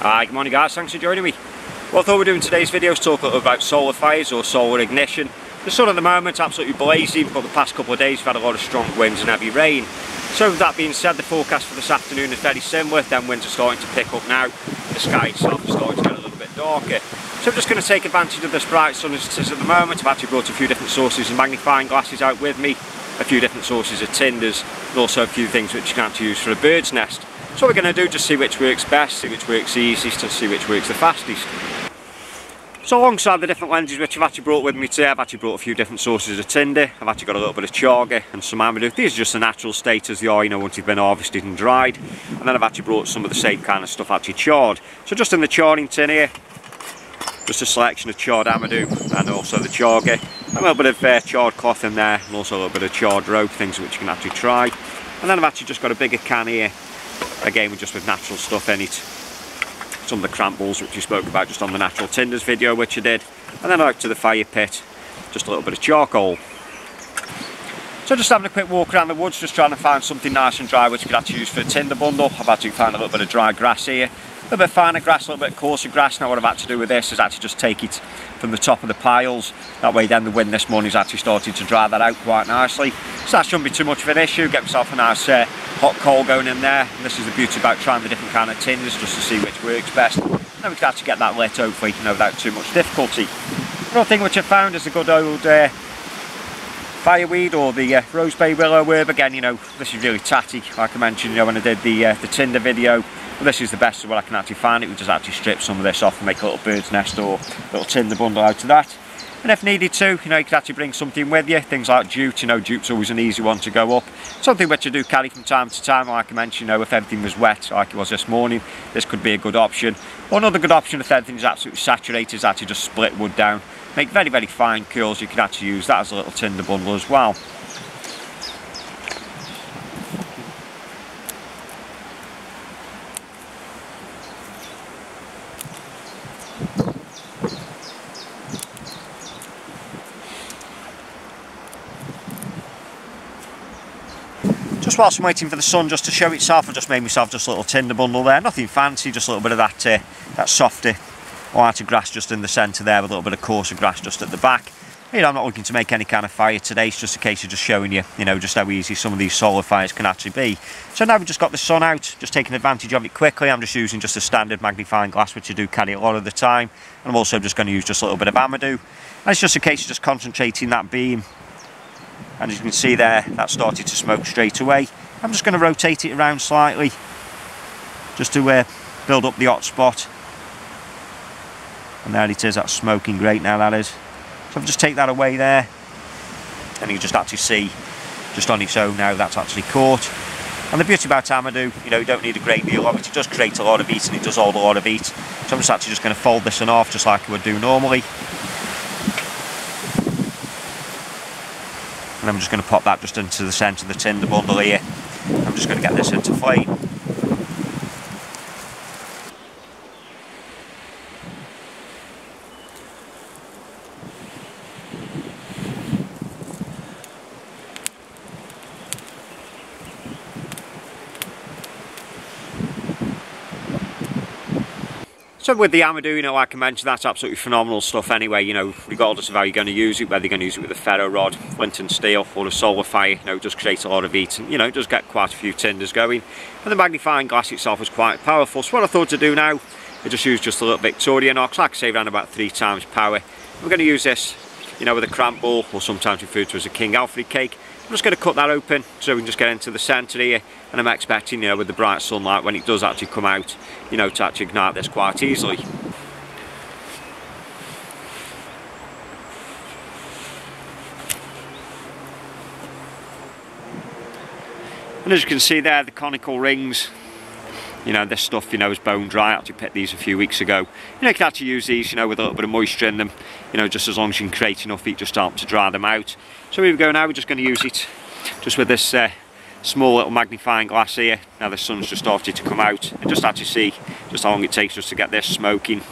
Hi, good morning guys, thanks for joining me. What I thought we're doing today's video is talk a little about solar fires or solar ignition. The sun at the moment absolutely blazing, but the past couple of days we've had a lot of strong winds and heavy rain. So with that being said, the forecast for this afternoon is very similar, then winds are starting to pick up now. The sky itself is starting to get a little bit darker. So I'm just going to take advantage of this bright sun as it is at the moment. I've actually brought a few different sources of magnifying glasses out with me, a few different sources of tinders, and also a few things which you can actually use for a bird's nest. So we're going to do just see which works best, see which works easiest and see which works the fastest. So alongside the different lenses which I've actually brought with me today, I've actually brought a few different sources of tinder. I've actually got a little bit of chaga and some amadou. These are just the natural state as they are, you know, once they've been harvested and dried. And then I've actually brought some of the same kind of stuff actually charred. So just in the charring tin here, just a selection of charred amadou and also the chaga. A little bit of uh, charred cloth in there and also a little bit of charred rope, things which you can actually try. And then I've actually just got a bigger can here again just with natural stuff in it some of the balls which we spoke about just on the natural tinders video which I did and then out to the fire pit just a little bit of charcoal so just having a quick walk around the woods just trying to find something nice and dry which we could actually use for a tinder bundle I've actually found a little bit of dry grass here a little bit finer grass, a little bit coarser grass. Now what I've had to do with this is actually just take it from the top of the piles. That way then the wind this morning is actually starting to dry that out quite nicely. So that shouldn't be too much of an issue. Get myself a nice uh, hot coal going in there. And this is the beauty about trying the different kind of tins just to see which works best. Then we can actually get that lit hopefully you know, without too much difficulty. Another thing which I found is a good old uh, fireweed or the uh, rose bay willow herb again you know this is really tatty like I mentioned you know when I did the uh, the tinder video but this is the best way I can actually find it. We just actually strip some of this off and make a little bird's nest or little tinder bundle out of that. And if needed to, you know, you could actually bring something with you, things like jute, you know, jute's always an easy one to go up. Something which I do carry from time to time, like I mentioned, you know, if everything was wet, like it was this morning, this could be a good option. Another good option if everything is absolutely saturated is actually just split wood down. Make very, very fine curls, you can actually use that as a little tinder bundle as well. Just whilst I'm waiting for the sun just to show itself, I just made myself just a little tinder bundle there. Nothing fancy, just a little bit of that uh, that softer whiter grass just in the centre there with a little bit of coarser grass just at the back. You know, I'm not looking to make any kind of fire today, it's just a case of just showing you, you know, just how easy some of these solar fires can actually be. So now we've just got the sun out, just taking advantage of it quickly. I'm just using just a standard magnifying glass, which I do carry a lot of the time. And I'm also just going to use just a little bit of Amadou. And it's just a case of just concentrating that beam and as you can see there that started to smoke straight away. I'm just going to rotate it around slightly just to uh, build up the hot spot. And there it is that's smoking great now that is. So I'll just take that away there. And you just actually see just on its own now that's actually caught. And the beauty about Amadou, you know, you don't need a great deal of it, it does create a lot of heat and it does hold a lot of heat. So I'm just actually just going to fold this one off just like I would do normally. And I'm just going to pop that just into the centre of the tinder bundle here. I'm just going to get this into flame. So with the Amadou, you know, like I mentioned, that's absolutely phenomenal stuff anyway, you know, regardless of how you're going to use it, whether you're going to use it with a ferro rod, flint and steel, or a solar fire, you know, it does create a lot of heat, and, you know, it does get quite a few tinders going. And the magnifying glass itself is quite powerful, so what I thought to do now, I just use just a little Victorinox, like I say, around about three times power. We're going to use this, you know, with a cramp ball, or sometimes referred to as a King Alfred cake, I'm just going to cut that open so we can just get into the centre here and I'm expecting, you know, with the bright sunlight when it does actually come out, you know, to actually ignite this quite easily. And as you can see there, the conical rings, you know, this stuff, you know, is bone dry. I actually picked these a few weeks ago. You know, you can actually use these, you know, with a little bit of moisture in them, you know, just as long as you can create enough heat just to to dry them out. So here we go now, we're just going to use it just with this uh, small little magnifying glass here. Now the sun's just started to come out and just actually see just how long it takes just to get this smoking.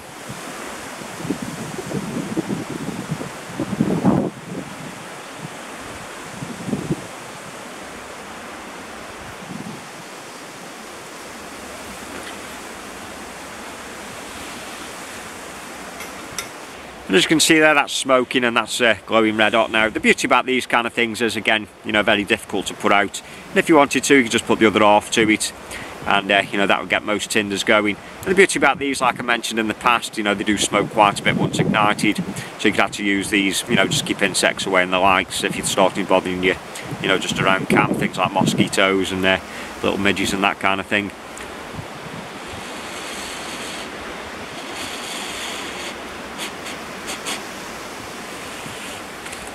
And as you can see there, that's smoking and that's uh, glowing red hot now. The beauty about these kind of things is, again, you know, very difficult to put out. And if you wanted to, you could just put the other half to it and uh, you know that would get most tinders going. And the beauty about these, like I mentioned in the past, you know they do smoke quite a bit once ignited, so you could actually use these, you know, just keep insects away and the likes if you're starting bothering you, you know, just around camp, things like mosquitoes and uh, little midges and that kind of thing.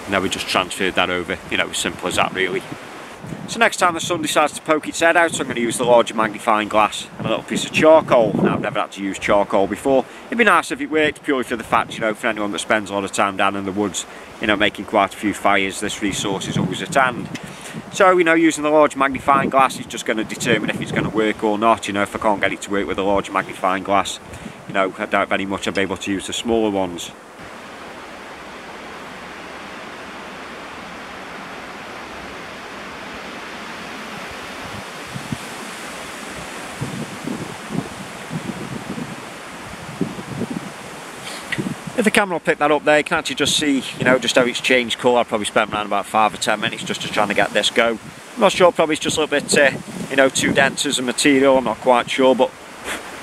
Now we just transferred that over, you know, as simple as that really. So next time the sun decides to poke its head out, I'm going to use the larger magnifying glass and a little piece of charcoal. Now I've never had to use charcoal before. It'd be nice if it worked purely for the fact, you know, for anyone that spends a lot of time down in the woods, you know, making quite a few fires, this resource is always at hand. So, you know, using the large magnifying glass is just going to determine if it's going to work or not. You know, if I can't get it to work with a large magnifying glass, you know, I doubt very much I'll be able to use the smaller ones. If the camera will pick that up there, you can actually just see, you know, just how it's changed colour. I probably spent around about five or ten minutes just to trying to get this go. I'm not sure, probably it's just a little bit, uh, you know, too dense as a material, I'm not quite sure, but,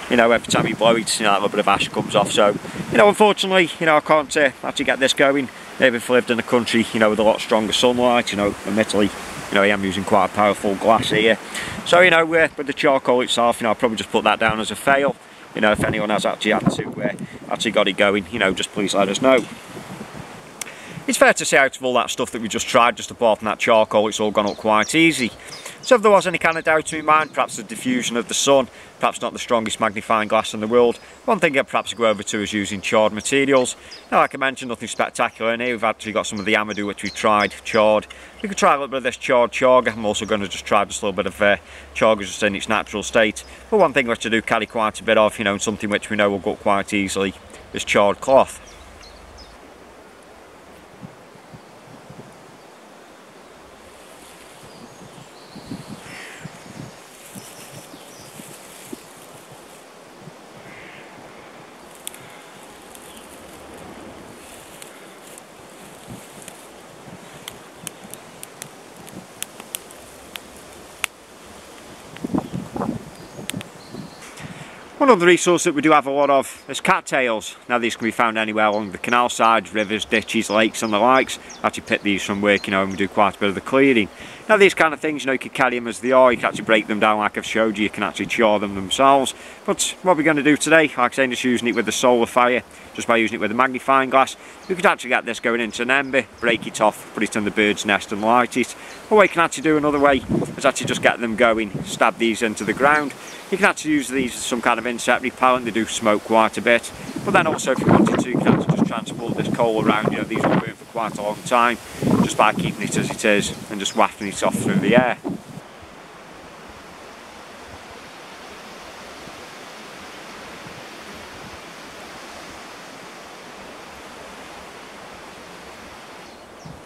you know, every time you blow it, you know, a little bit of ash comes off. So, you know, unfortunately, you know, I can't uh, actually get this going. Maybe if I lived in a country, you know, with a lot stronger sunlight, you know, admittedly, you know, I am using quite a powerful glass here. So, you know, uh, with the charcoal itself, you know, I'll probably just put that down as a fail you know if anyone has actually had to uh, actually got it going you know just please let us know it's fair to say out of all that stuff that we just tried just apart from that charcoal it's all gone up quite easy so if there was any kind of doubt in mind, perhaps the diffusion of the sun, perhaps not the strongest magnifying glass in the world, one thing I'd perhaps go over to is using charred materials. Now like I mentioned, nothing spectacular in here, we've actually got some of the Amadou which we've tried charred. We could try a little bit of this charred chaga, I'm also going to just try just a little bit of uh, chaga just in its natural state. But one thing which I do carry quite a bit of, you know, something which we know will go quite easily, is charred cloth. One other resource that we do have a lot of is cattails. Now these can be found anywhere along the canal sides, rivers, ditches, lakes and the likes. I actually pick these from work, you know, and we do quite a bit of the clearing. Now these kind of things, you know, you could carry them as they are, you can actually break them down like I've showed you, you can actually char them themselves. But what we're going to do today, like I say, just using it with the solar fire, just by using it with a magnifying glass, we could actually get this going into an ember, break it off, put it in the bird's nest and light it. Or we can actually do another way, is actually just get them going, stab these into the ground, you can actually use these as some kind of insect repellent, they do smoke quite a bit. But then also if you wanted to, you can just transport this coal around, you know, these will burn for quite a long time, just by keeping it as it is and just wafting it off through the air.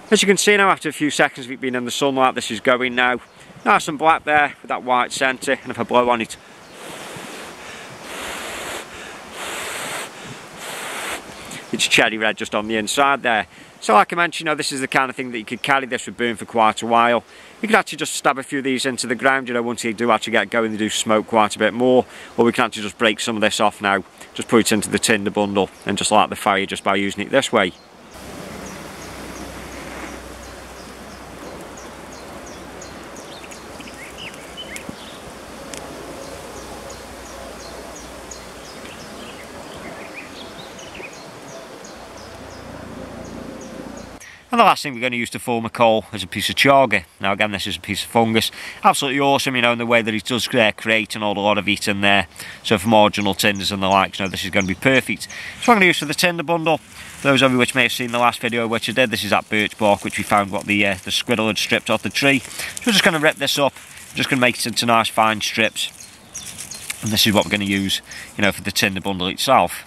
As you can see now after a few seconds of it being in the sunlight this is going now. Nice and black there with that white centre and if I blow on it it's cherry red just on the inside there. So like I mentioned, you know, this is the kind of thing that you could carry this would burn for quite a while. You can actually just stab a few of these into the ground, you know, once you do actually get going, they do smoke quite a bit more. Or we can actually just break some of this off now, just put it into the tinder bundle and just light the fire just by using it this way. And the last thing we're going to use to form a coal is a piece of chaga. Now again this is a piece of fungus. Absolutely awesome you know in the way that it does uh, create and all a lot of heat in there. So for marginal tinders and the likes, you know this is going to be perfect. So I'm going to use for the tinder bundle. Those of you which may have seen the last video which I did, this is that birch bark which we found what the, uh, the squirrel had stripped off the tree. So we're just going to rip this up, just going to make it into nice fine strips. And this is what we're going to use, you know, for the tinder bundle itself.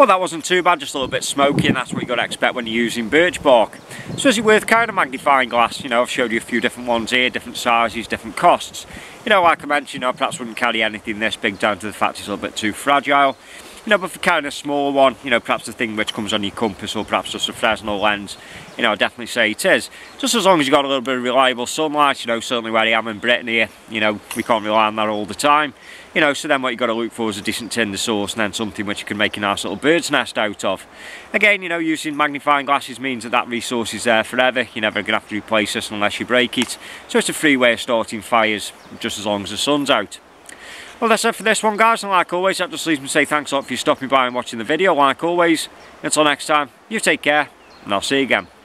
Well that wasn't too bad, just a little bit smoky and that's what you got to expect when you're using birch bark. So is it worth carrying a magnifying glass? You know, I've showed you a few different ones here, different sizes, different costs. You know, like I mentioned, I perhaps wouldn't carry anything this big down to the fact it's a little bit too fragile. You know, but for carrying a small one, you know, perhaps the thing which comes on your compass or perhaps just a Fresnel lens, you know, I definitely say it is. Just as long as you've got a little bit of reliable sunlight, you know, certainly where I am in Britain here, you know, we can't rely on that all the time. You know, so then what you've got to look for is a decent tinder source and then something which you can make a nice little bird's nest out of. Again, you know, using magnifying glasses means that that resource is there forever. You're never going to have to replace this unless you break it. So it's a free way of starting fires just as long as the sun's out. Well that's it for this one guys and like always that just leaves me to say thanks a lot for stopping by and watching the video like always. Until next time, you take care and I'll see you again.